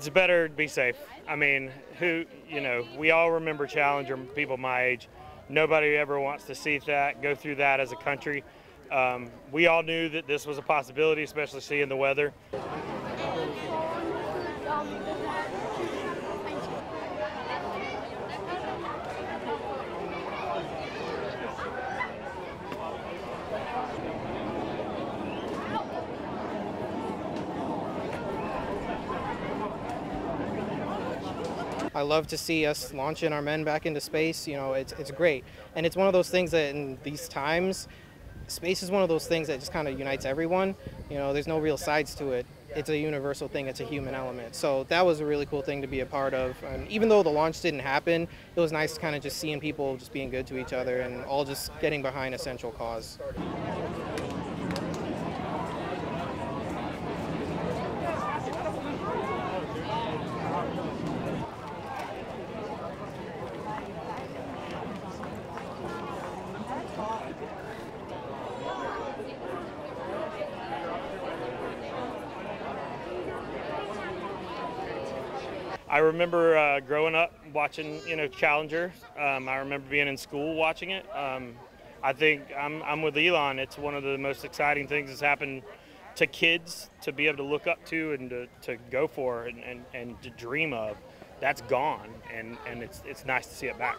it's better to be safe. I mean, who, you know, we all remember Challenger, people my age. Nobody ever wants to see that, go through that as a country. Um, we all knew that this was a possibility, especially seeing the weather. I love to see us launching our men back into space. You know, it's, it's great. And it's one of those things that in these times, space is one of those things that just kind of unites everyone. You know, there's no real sides to it. It's a universal thing, it's a human element. So that was a really cool thing to be a part of. And even though the launch didn't happen, it was nice kind of just seeing people just being good to each other and all just getting behind a central cause. I remember uh, growing up watching, you know, Challenger. Um, I remember being in school watching it. Um, I think I'm, I'm with Elon. It's one of the most exciting things that's happened to kids to be able to look up to and to, to go for and, and, and to dream of. That's gone, and, and it's, it's nice to see it back.